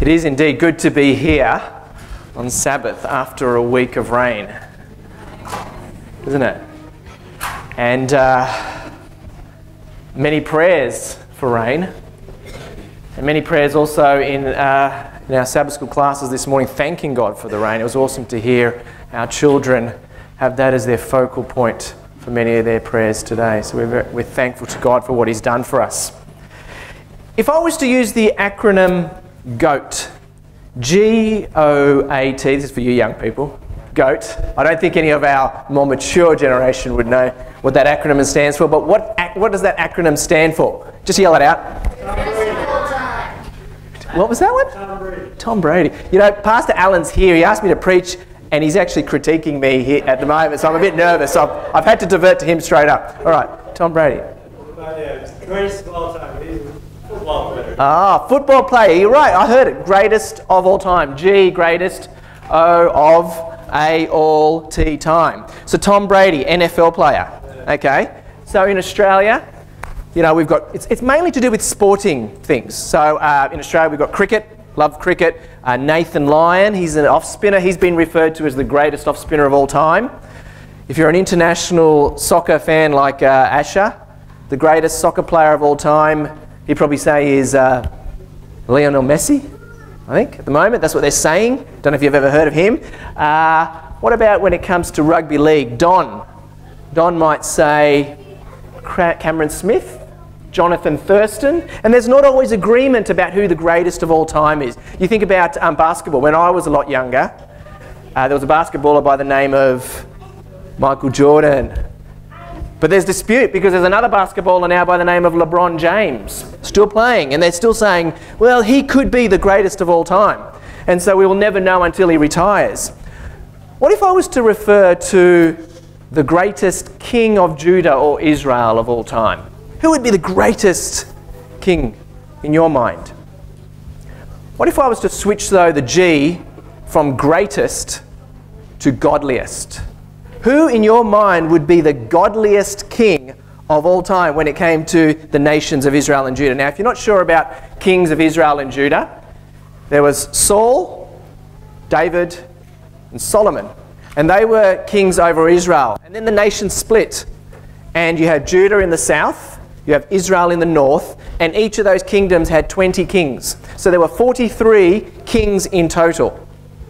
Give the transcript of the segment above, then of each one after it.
It is indeed good to be here on Sabbath after a week of rain, isn't it? And uh, many prayers for rain, and many prayers also in, uh, in our Sabbath school classes this morning, thanking God for the rain. It was awesome to hear our children have that as their focal point for many of their prayers today. So we're, we're thankful to God for what He's done for us. If I was to use the acronym GOAT, G O A T, this is for you young people, GOAT. I don't think any of our more mature generation would know what that acronym stands for, but what, what does that acronym stand for? Just yell it out. What was that one? Tom Brady. Tom Brady. You know, Pastor Allen's here. He asked me to preach, and he's actually critiquing me here at the moment, so I'm a bit nervous. I've, I've had to divert to him straight up. All right, Tom Brady. Greatest of all time. He's a football player. Ah, football player. You're right. I heard it. Greatest of all time. G, greatest. O, of. A, all. T, time. So Tom Brady, NFL player. Okay. So in Australia, you know, we've got, it's, it's mainly to do with sporting things. So uh, in Australia, we've got cricket. Love cricket. Uh, Nathan Lyon, he's an off spinner. He's been referred to as the greatest off spinner of all time. If you're an international soccer fan like uh, Asher, the greatest soccer player of all time, he'd probably say is uh, Lionel Messi, I think, at the moment. That's what they're saying. Don't know if you've ever heard of him. Uh, what about when it comes to rugby league? Don. Don might say Cameron Smith, Jonathan Thurston, and there's not always agreement about who the greatest of all time is. You think about um, basketball. When I was a lot younger, uh, there was a basketballer by the name of Michael Jordan. But there's dispute because there's another basketballer now by the name of LeBron James still playing, and they're still saying, well, he could be the greatest of all time. And so we will never know until he retires. What if I was to refer to the greatest king of Judah or Israel of all time? Who would be the greatest king in your mind? What if I was to switch, though, the G from greatest to godliest? Who in your mind would be the godliest king of all time when it came to the nations of Israel and Judah? Now, if you're not sure about kings of Israel and Judah, there was Saul, David, and Solomon. And they were kings over Israel. And then the nation split. And you had Judah in the south, you have Israel in the north, and each of those kingdoms had 20 kings. So there were 43 kings in total.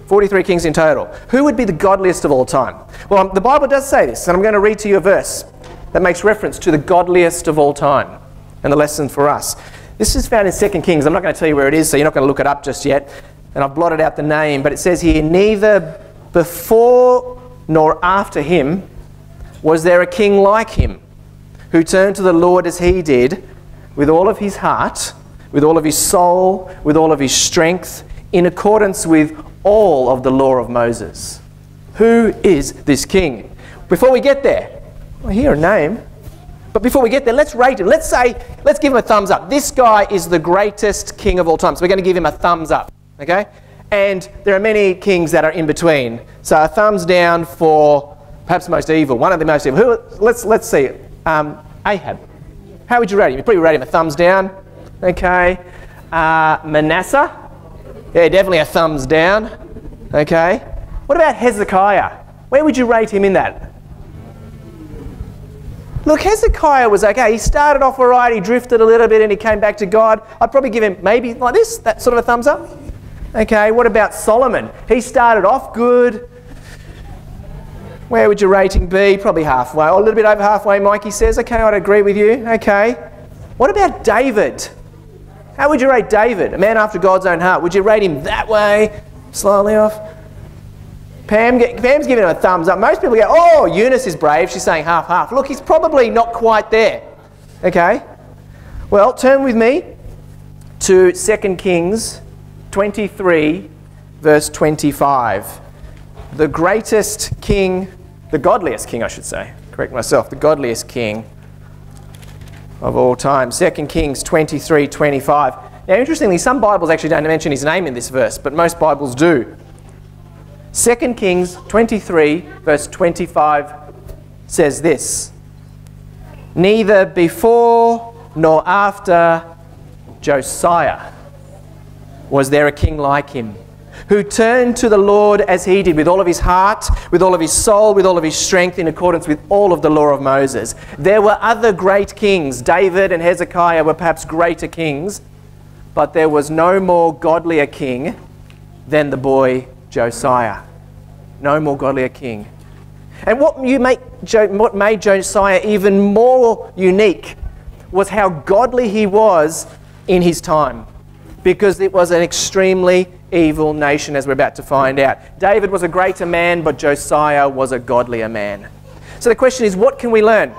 43 kings in total. Who would be the godliest of all time? Well, the Bible does say this, and I'm going to read to you a verse that makes reference to the godliest of all time and the lesson for us. This is found in 2 Kings. I'm not going to tell you where it is, so you're not going to look it up just yet. And I've blotted out the name, but it says here neither before nor after him was there a king like him who turned to the Lord as he did with all of his heart, with all of his soul, with all of his strength, in accordance with all of the law of Moses. Who is this king? Before we get there, I hear a name. But before we get there, let's rate him. Let's say, let's give him a thumbs up. This guy is the greatest king of all time. So we're going to give him a thumbs up. Okay? And there are many kings that are in between. So a thumbs down for perhaps most evil, one of the most evil. Who, let's, let's see. Um, Ahab. How would you rate him? You'd probably rate him a thumbs down. Okay. Uh, Manasseh. Yeah, definitely a thumbs down. Okay. What about Hezekiah? Where would you rate him in that? Look, Hezekiah was okay. He started off all right, he drifted a little bit, and he came back to God. I'd probably give him maybe like this, that sort of a thumbs up. Okay, what about Solomon? He started off good. Where would your rating be? Probably halfway, or a little bit over halfway, Mikey says. Okay, I'd agree with you. Okay. What about David? How would you rate David? A man after God's own heart. Would you rate him that way? Slightly off? Pam, Pam's giving him a thumbs up. Most people go, oh, Eunice is brave. She's saying half half. Look, he's probably not quite there. Okay? Well, turn with me to 2 Kings 23, verse 25. The greatest king, the godliest king, I should say, correct myself, the godliest king of all time. 2 Kings 23, 25. Now, interestingly, some Bibles actually don't mention his name in this verse, but most Bibles do. 2 Kings 23, verse 25 says this Neither before nor after Josiah Was there a king like him? Who turned to the Lord as he did, with all of his heart, with all of his soul, with all of his strength, in accordance with all of the law of Moses. There were other great kings. David and Hezekiah were perhaps greater kings, but there was no more godlier king than the boy Josiah. No more godlier king. And what, you make, what made Josiah even more unique was how godly he was in his time because it was an extremely evil nation, as we're about to find out. David was a greater man, but Josiah was a godlier man. So the question is what can we learn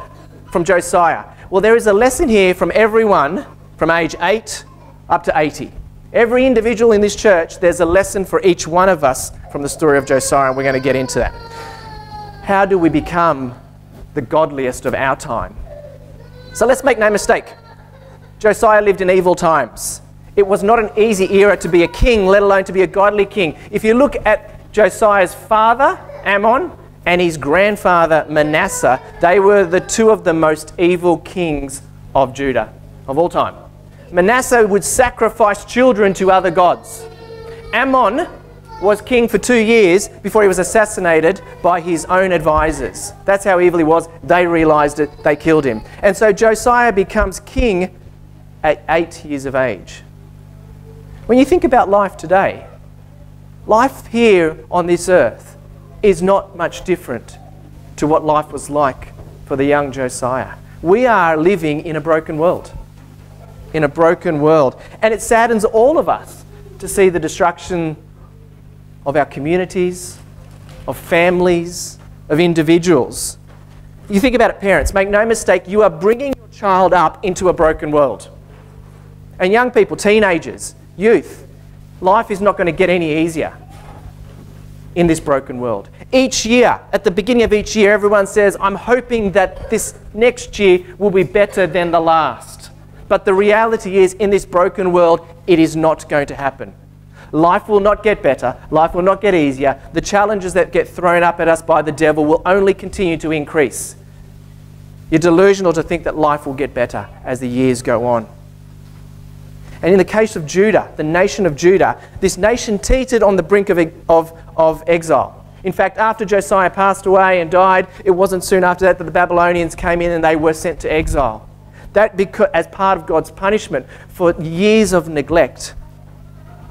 from Josiah? Well, there is a lesson here from everyone from age 8 up to 80. Every individual in this church, there's a lesson for each one of us from the story of Josiah, and we're going to get into that. How do we become the godliest of our time? So let's make no mistake. Josiah lived in evil times. It was not an easy era to be a king, let alone to be a godly king. If you look at Josiah's father, Amon, and his grandfather, Manasseh, they were the two of the most evil kings of Judah of all time. Manasseh would sacrifice children to other gods. Amon was king for two years before he was assassinated by his own advisors. That's how evil he was. They realized it, they killed him. And so Josiah becomes king at eight years of age. When you think about life today, life here on this earth is not much different to what life was like for the young Josiah. We are living in a broken world. In a broken world. And it saddens all of us to see the destruction of our communities, of families, of individuals. You think about it, parents, make no mistake, you are bringing your child up into a broken world. And young people, teenagers, youth, life is not going to get any easier in this broken world. Each year, at the beginning of each year, everyone says, I'm hoping that this next year will be better than the last. But the reality is, in this broken world, it is not going to happen. Life will not get better. Life will not get easier. The challenges that get thrown up at us by the devil will only continue to increase. You're delusional to think that life will get better as the years go on. And in the case of Judah, the nation of Judah, this nation teetered on the brink of, of, of exile. In fact, after Josiah passed away and died, it wasn't soon after that that the Babylonians came in and they were sent to exile. That because, as part of God's punishment for years of neglect.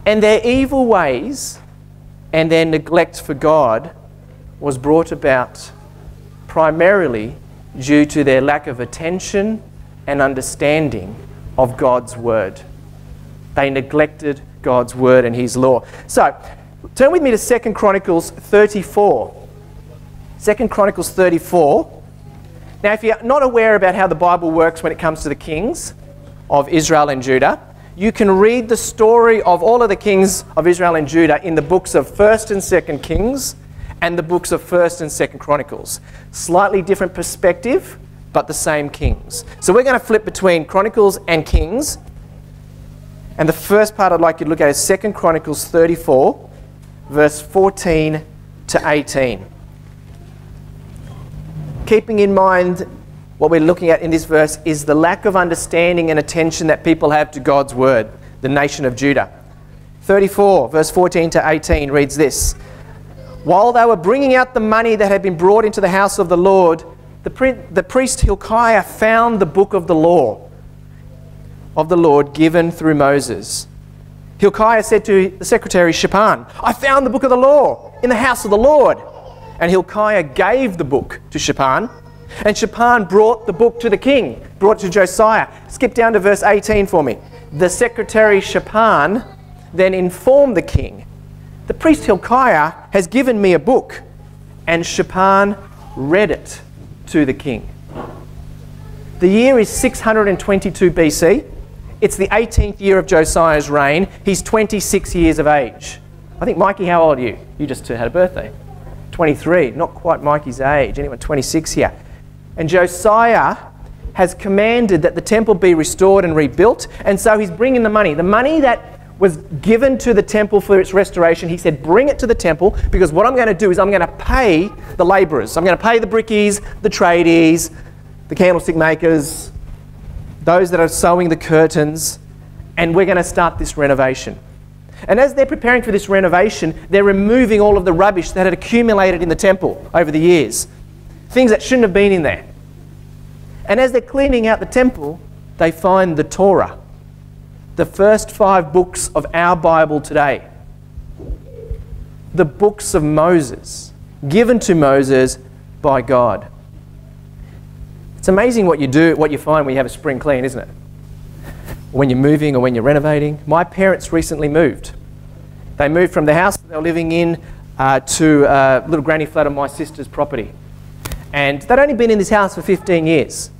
And their evil ways and their neglect for God was brought about primarily due to their lack of attention and understanding of God's word. They neglected God's word and his law. So, turn with me to 2 Chronicles 34. 2 Chronicles 34. Now, if you're not aware about how the Bible works when it comes to the kings of Israel and Judah, you can read the story of all of the kings of Israel and Judah in the books of 1st and 2nd Kings and the books of 1st and 2nd Chronicles. Slightly different perspective, but the same kings. So we're going to flip between Chronicles and Kings and the first part I'd like you to look at is 2 Chronicles 34, verse 14 to 18. Keeping in mind what we're looking at in this verse is the lack of understanding and attention that people have to God's word, the nation of Judah. 34, verse 14 to 18 reads this While they were bringing out the money that had been brought into the house of the Lord, the, pri- the priest Hilkiah found the book of the law of the Lord given through Moses. Hilkiah said to the secretary Shaphan, I found the book of the law in the house of the Lord. And Hilkiah gave the book to Shaphan. And Shaphan brought the book to the king, brought it to Josiah. Skip down to verse 18 for me. The secretary Shaphan then informed the king, The priest Hilkiah has given me a book. And Shaphan read it to the king. The year is 622 BC. It's the 18th year of Josiah's reign. He's 26 years of age. I think, Mikey, how old are you? You just had a birthday. 23, not quite Mikey's age, anyone 26 here. And Josiah has commanded that the temple be restored and rebuilt, and so he's bringing the money. The money that was given to the temple for its restoration, he said, Bring it to the temple because what I'm going to do is I'm going to pay the labourers. I'm going to pay the brickies, the tradies, the candlestick makers, those that are sewing the curtains, and we're going to start this renovation. And as they're preparing for this renovation, they're removing all of the rubbish that had accumulated in the temple over the years, things that shouldn't have been in there. And as they're cleaning out the temple, they find the Torah, the first five books of our Bible today. The books of Moses, given to Moses by God. It's amazing what you do, what you find when you have a spring clean, isn't it? When you're moving or when you're renovating. My parents recently moved. They moved from the house they were living in uh, to a little granny flat on my sister's property. And they'd only been in this house for 15 years.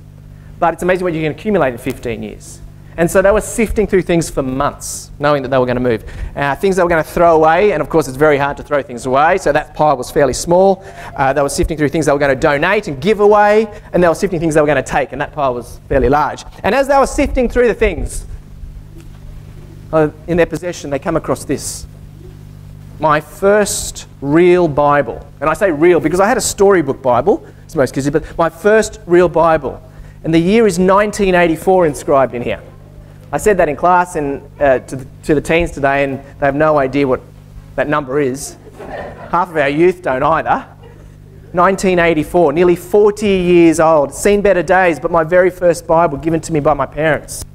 But it's amazing what you can accumulate in 15 years. And so they were sifting through things for months, knowing that they were going to move. Uh, things they were going to throw away, and of course, it's very hard to throw things away, so that pile was fairly small. Uh, they were sifting through things they were going to donate and give away, and they were sifting things they were going to take, and that pile was fairly large. And as they were sifting through the things uh, in their possession, they come across this my first real Bible. And I say real because I had a storybook Bible, it's most kids, but my first real Bible. And the year is 1984 inscribed in here. I said that in class and uh, to, the, to the teens today, and they have no idea what that number is. Half of our youth don't either. 1984, nearly 40 years old. Seen better days, but my very first Bible given to me by my parents.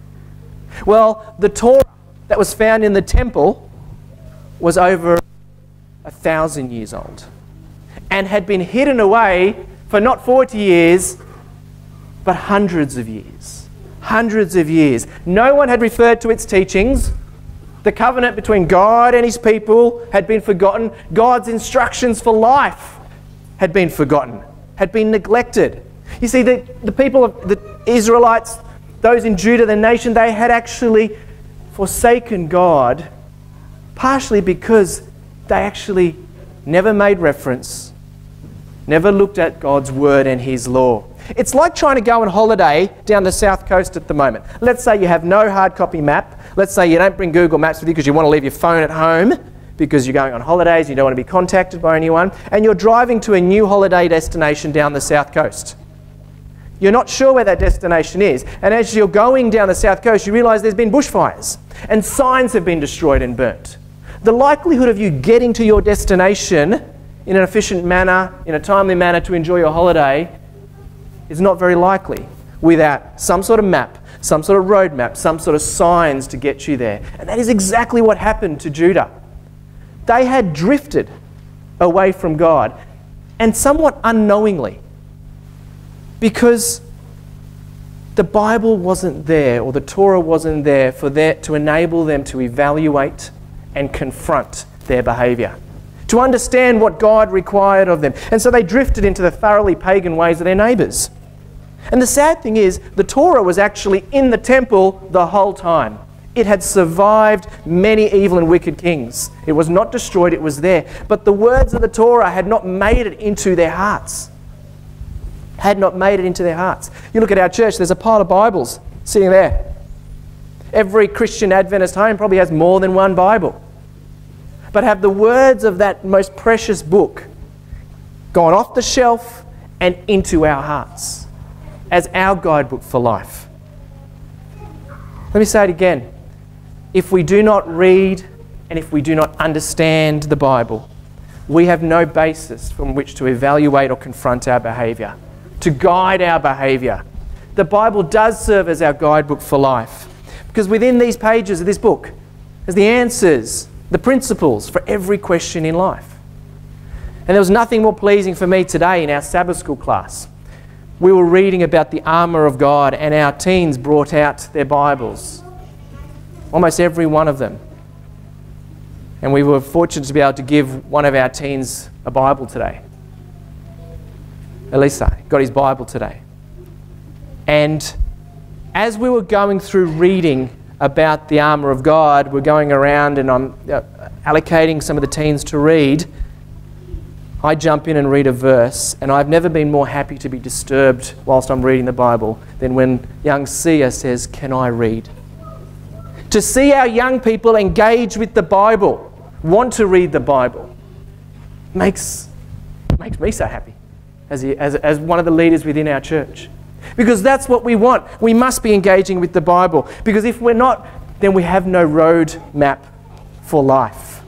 Well, the Torah that was found in the temple was over a thousand years old and had been hidden away for not 40 years, but hundreds of years hundreds of years. No one had referred to its teachings. The covenant between God and his people had been forgotten. God's instructions for life had been forgotten, had been neglected. You see, the, the people of the Israelites, those in Judah, the nation, they had actually forsaken God partially because they actually never made reference, never looked at God's word and his law. It's like trying to go on holiday down the south coast at the moment. Let's say you have no hard copy map. Let's say you don't bring Google Maps with you because you want to leave your phone at home because you're going on holidays, you don't want to be contacted by anyone, and you're driving to a new holiday destination down the south coast. You're not sure where that destination is, and as you're going down the south coast, you realise there's been bushfires and signs have been destroyed and burnt. The likelihood of you getting to your destination in an efficient manner, in a timely manner to enjoy your holiday, is not very likely without some sort of map, some sort of roadmap, some sort of signs to get you there. And that is exactly what happened to Judah. They had drifted away from God, and somewhat unknowingly, because the Bible wasn't there, or the Torah wasn't there for that to enable them to evaluate and confront their behavior, to understand what God required of them. And so they drifted into the thoroughly pagan ways of their neighbors. And the sad thing is, the Torah was actually in the temple the whole time. It had survived many evil and wicked kings. It was not destroyed, it was there. But the words of the Torah had not made it into their hearts. Had not made it into their hearts. You look at our church, there's a pile of Bibles sitting there. Every Christian Adventist home probably has more than one Bible. But have the words of that most precious book gone off the shelf and into our hearts? as our guidebook for life. Let me say it again. If we do not read and if we do not understand the Bible, we have no basis from which to evaluate or confront our behavior, to guide our behavior. The Bible does serve as our guidebook for life because within these pages of this book is the answers, the principles for every question in life. And there was nothing more pleasing for me today in our Sabbath school class we were reading about the armour of God, and our teens brought out their Bibles. Almost every one of them. And we were fortunate to be able to give one of our teens a Bible today. Elisa got his Bible today. And as we were going through reading about the armour of God, we're going around and I'm uh, allocating some of the teens to read. I jump in and read a verse, and I've never been more happy to be disturbed whilst I'm reading the Bible than when young Sia says, Can I read? To see our young people engage with the Bible, want to read the Bible, makes, makes me so happy as, as, as one of the leaders within our church. Because that's what we want. We must be engaging with the Bible. Because if we're not, then we have no road map for life.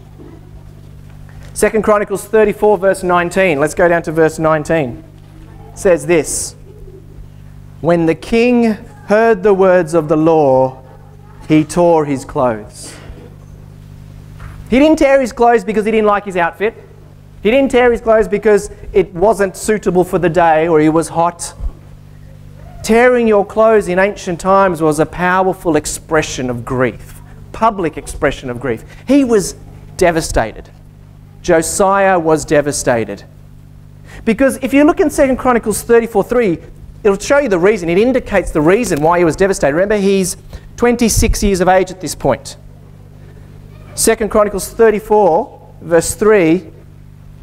Second Chronicles 34, verse 19. Let's go down to verse 19. It says this When the king heard the words of the law, he tore his clothes. He didn't tear his clothes because he didn't like his outfit. He didn't tear his clothes because it wasn't suitable for the day or he was hot. Tearing your clothes in ancient times was a powerful expression of grief, public expression of grief. He was devastated. Josiah was devastated. Because if you look in 2 Chronicles 34 3, it'll show you the reason. It indicates the reason why he was devastated. Remember, he's 26 years of age at this point. 2 Chronicles 34, verse 3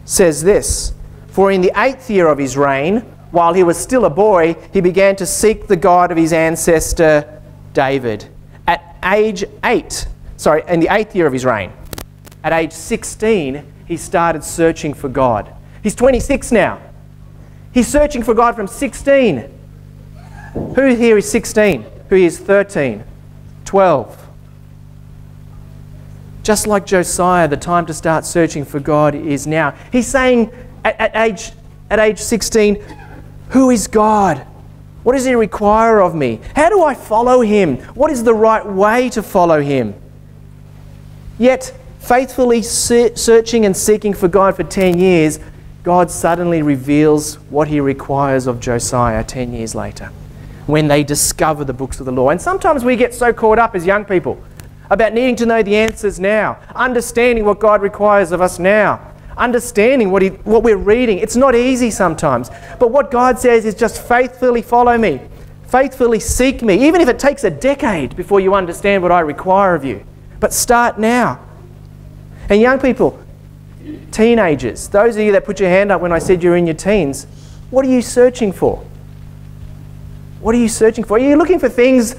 says this For in the eighth year of his reign, while he was still a boy, he began to seek the God of his ancestor David. At age 8, sorry, in the eighth year of his reign, at age 16, he started searching for God. He's 26 now. He's searching for God from 16. Who here is 16? Who is 13? 12. Just like Josiah, the time to start searching for God is now. He's saying at, at, age, at age 16, Who is God? What does He require of me? How do I follow Him? What is the right way to follow Him? Yet, faithfully searching and seeking for God for 10 years, God suddenly reveals what He requires of Josiah 10 years later when they discover the books of the law. And sometimes we get so caught up as young people about needing to know the answers now, understanding what God requires of us now, understanding what, he, what we're reading. It's not easy sometimes. But what God says is just faithfully follow me, faithfully seek me, even if it takes a decade before you understand what I require of you. But start now. And young people, teenagers, those of you that put your hand up when I said you're in your teens, what are you searching for? What are you searching for? Are you looking for things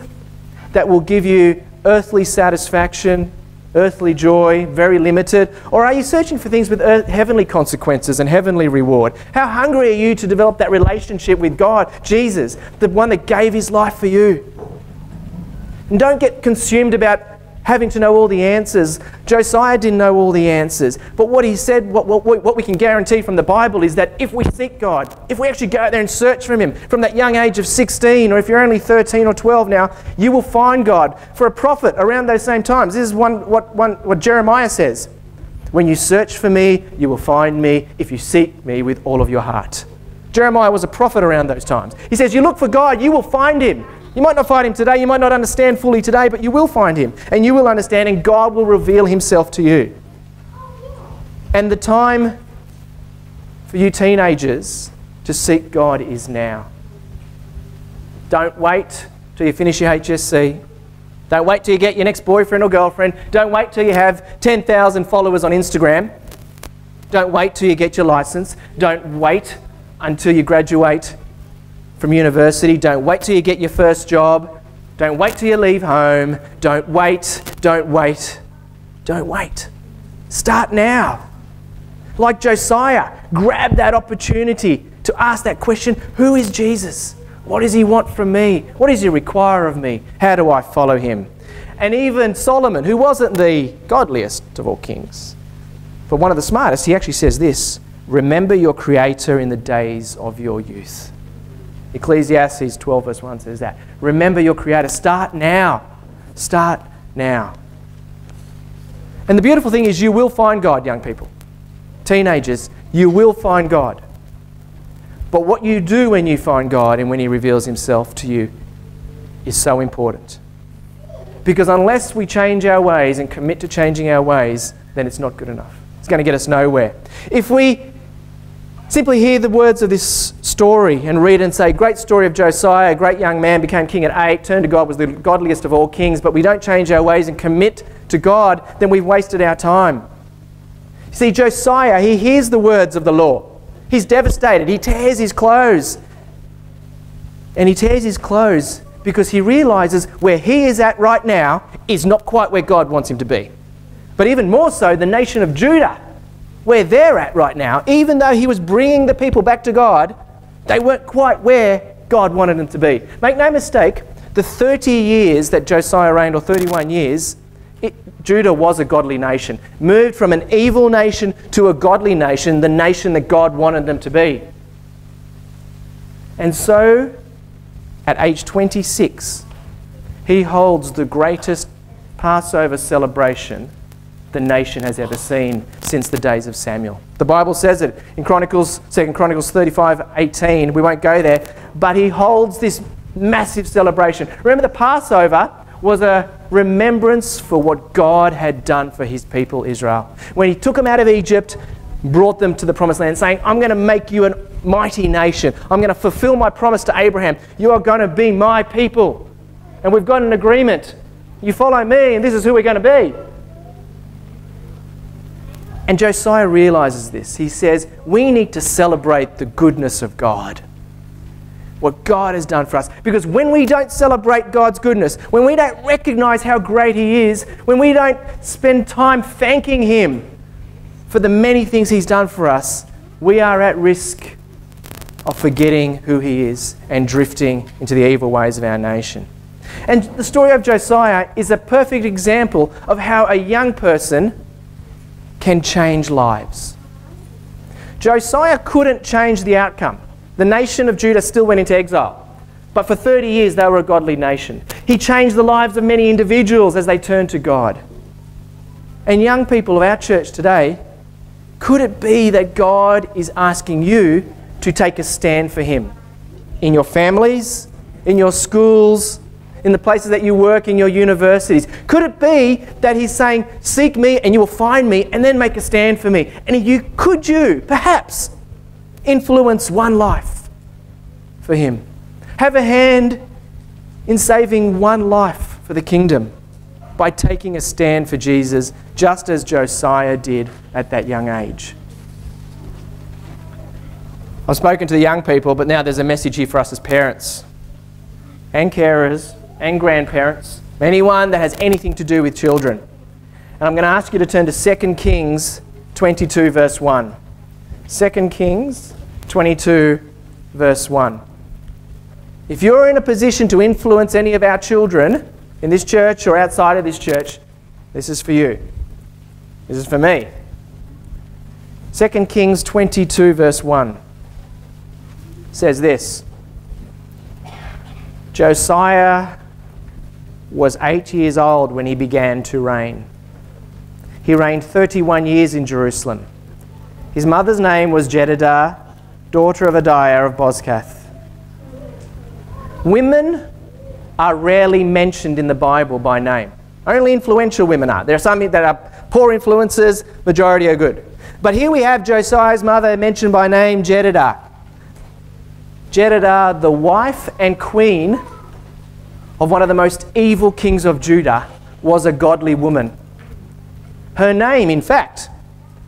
that will give you earthly satisfaction, earthly joy, very limited? Or are you searching for things with earth, heavenly consequences and heavenly reward? How hungry are you to develop that relationship with God, Jesus, the one that gave his life for you? And don't get consumed about having to know all the answers. Josiah didn't know all the answers. But what he said, what, what, what we can guarantee from the Bible is that if we seek God, if we actually go out there and search for Him from that young age of 16, or if you're only 13 or 12 now, you will find God. For a prophet around those same times, this is one, what, one, what Jeremiah says. When you search for me, you will find me if you seek me with all of your heart. Jeremiah was a prophet around those times. He says, You look for God, you will find him. You might not find him today, you might not understand fully today, but you will find him and you will understand, and God will reveal himself to you. And the time for you teenagers to seek God is now. Don't wait till you finish your HSC. Don't wait till you get your next boyfriend or girlfriend. Don't wait till you have 10,000 followers on Instagram. Don't wait till you get your license. Don't wait until you graduate from university. Don't wait till you get your first job. Don't wait till you leave home. Don't wait, don't wait, don't wait. Start now. Like Josiah, grab that opportunity to ask that question Who is Jesus? What does he want from me? What does he require of me? How do I follow him? And even Solomon, who wasn't the godliest of all kings, but one of the smartest, he actually says this Remember your Creator in the days of your youth. Ecclesiastes 12, verse 1 says that. Remember your Creator. Start now. Start now. And the beautiful thing is, you will find God, young people. Teenagers, you will find God. But what you do when you find God and when He reveals Himself to you is so important. Because unless we change our ways and commit to changing our ways, then it's not good enough. It's going to get us nowhere. If we Simply hear the words of this story and read and say, Great story of Josiah, a great young man, became king at eight, turned to God, was the godliest of all kings, but we don't change our ways and commit to God, then we've wasted our time. See, Josiah, he hears the words of the law. He's devastated. He tears his clothes. And he tears his clothes because he realizes where he is at right now is not quite where God wants him to be. But even more so, the nation of Judah where they're at right now, even though he was bringing the people back to God, they weren't quite where God wanted them to be. Make no mistake, the 30 years that Josiah reigned, or 31 years, it, Judah was a godly nation, moved from an evil nation to a godly nation, the nation that God wanted them to be. And so, at age 26, he holds the greatest Passover celebration the nation has ever seen since the days of Samuel. The Bible says it in Chronicles, 2 Chronicles 35 18. We won't go there, but he holds this massive celebration. Remember, the Passover was a remembrance for what God had done for his people Israel. When he took them out of Egypt, brought them to the promised land, saying, I'm going to make you a mighty nation. I'm going to fulfill my promise to Abraham. You are going to be my people. And we've got an agreement. You follow me, and this is who we're going to be. And Josiah realizes this. He says, We need to celebrate the goodness of God. What God has done for us. Because when we don't celebrate God's goodness, when we don't recognize how great He is, when we don't spend time thanking Him for the many things He's done for us, we are at risk of forgetting who He is and drifting into the evil ways of our nation. And the story of Josiah is a perfect example of how a young person can change lives. Josiah couldn't change the outcome. The nation of Judah still went into exile. But for 30 years, they were a godly nation. He changed the lives of many individuals as they turned to God. And young people of our church today, could it be that God is asking you to take a stand for Him in your families, in your schools, in the places that you work, in your universities? Could it be that He's saying, Seek me and you will find me, and then make a stand for me? And you, could you, perhaps, influence one life for Him? Have a hand in saving one life for the kingdom by taking a stand for Jesus, just as Josiah did at that young age. I've spoken to the young people, but now there's a message here for us as parents and carers and grandparents, anyone that has anything to do with children. And I'm going to ask you to turn to 2 Kings 22, verse 1. 2 Kings 22, verse 1. If you're in a position to influence any of our children in this church or outside of this church, this is for you. This is for me. 2 Kings 22, verse 1 says this Josiah was eight years old when he began to reign. He reigned 31 years in Jerusalem. His mother's name was Jedidah, daughter of Adaiah of Bozkath. Women are rarely mentioned in the Bible by name. Only influential women are. There are some that are poor influences, majority are good. But here we have Josiah's mother mentioned by name, Jedidah. Jedidah, the wife and queen of one of the most evil kings of Judah was a godly woman. Her name, in fact,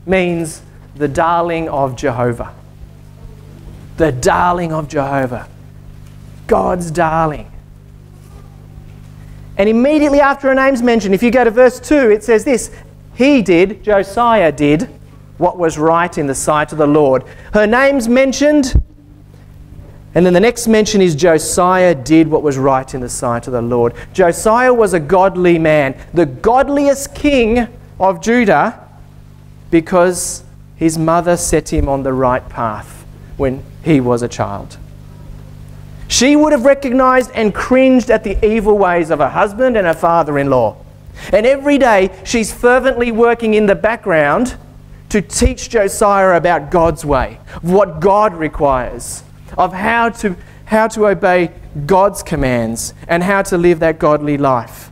means the darling of Jehovah. The darling of Jehovah. God's darling. And immediately after her name's mentioned, if you go to verse 2, it says this He did, Josiah did, what was right in the sight of the Lord. Her name's mentioned, and then the next mention is Josiah did what was right in the sight of the Lord. Josiah was a godly man, the godliest king of Judah, because his mother set him on the right path when he was a child. She would have recognized and cringed at the evil ways of her husband and her father in law. And every day she's fervently working in the background to teach Josiah about God's way, what God requires of how to, how to obey God's commands and how to live that godly life.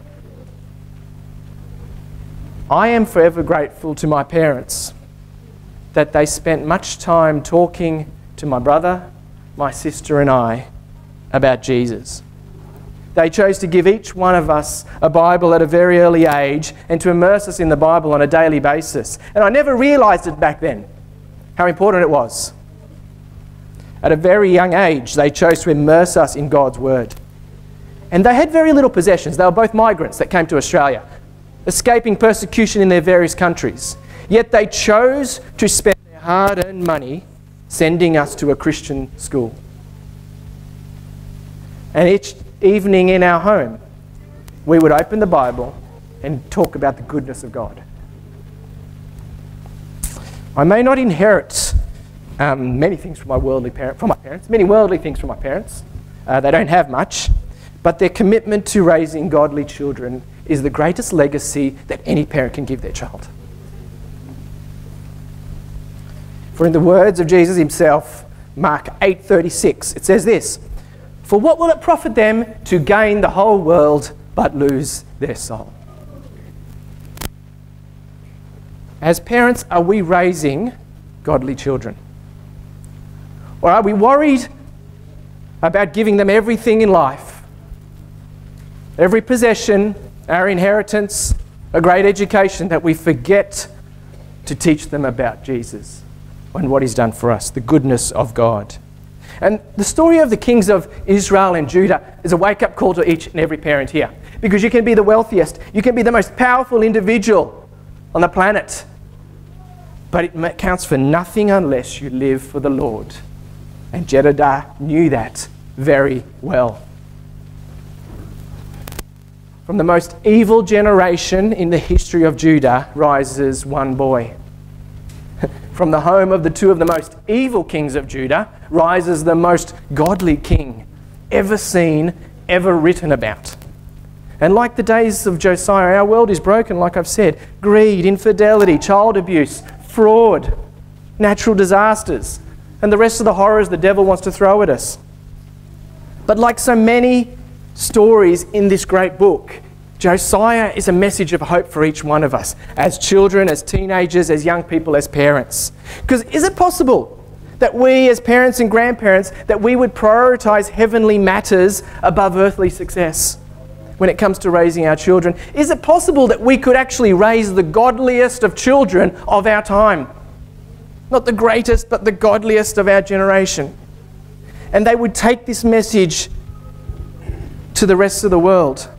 I am forever grateful to my parents that they spent much time talking to my brother, my sister, and I about Jesus. They chose to give each one of us a Bible at a very early age and to immerse us in the Bible on a daily basis. And I never realized it back then, how important it was. At a very young age, they chose to immerse us in God's Word. And they had very little possessions. They were both migrants that came to Australia, escaping persecution in their various countries. Yet they chose to spend their hard earned money sending us to a Christian school. And each evening in our home, we would open the Bible and talk about the goodness of God. I may not inherit um, many things from my worldly parent, from my parents, many worldly things from my parents. Uh, they don't have much, but their commitment to raising godly children is the greatest legacy that any parent can give their child. For in the words of Jesus himself, Mark 8:36, it says this: "For what will it profit them to gain the whole world but lose their soul?" As parents, are we raising godly children? Or are we worried about giving them everything in life? Every possession, our inheritance, a great education, that we forget to teach them about Jesus and what He's done for us, the goodness of God. And the story of the kings of Israel and Judah is a wake up call to each and every parent here. Because you can be the wealthiest, you can be the most powerful individual on the planet, but it counts for nothing unless you live for the Lord. And Jedediah knew that very well. From the most evil generation in the history of Judah rises one boy. From the home of the two of the most evil kings of Judah rises the most godly king ever seen, ever written about. And like the days of Josiah, our world is broken, like I've said greed, infidelity, child abuse, fraud, natural disasters, and the rest of the horrors the devil wants to throw at us. But like so many stories in this great book, Josiah is a message of hope for each one of us, as children, as teenagers, as young people, as parents. Because is it possible that we, as parents and grandparents, that we would prioritize heavenly matters above earthly success when it comes to raising our children? Is it possible that we could actually raise the godliest of children of our time? Not the greatest, but the godliest of our generation. And they would take this message to the rest of the world,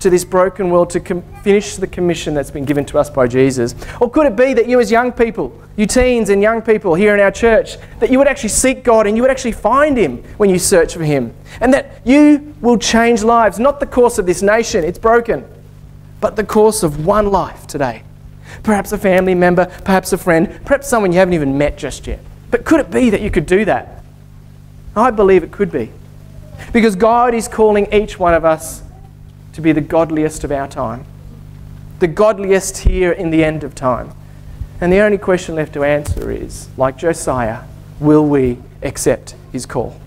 to this broken world, to finish the commission that's been given to us by Jesus? Or could it be that you, as young people, you teens and young people here in our church, that you would actually seek God and you would actually find Him when you search for Him? And that you will change lives, not the course of this nation, it's broken, but the course of one life today. Perhaps a family member, perhaps a friend, perhaps someone you haven't even met just yet. But could it be that you could do that? I believe it could be. Because God is calling each one of us to be the godliest of our time, the godliest here in the end of time. And the only question left to answer is like Josiah, will we accept his call?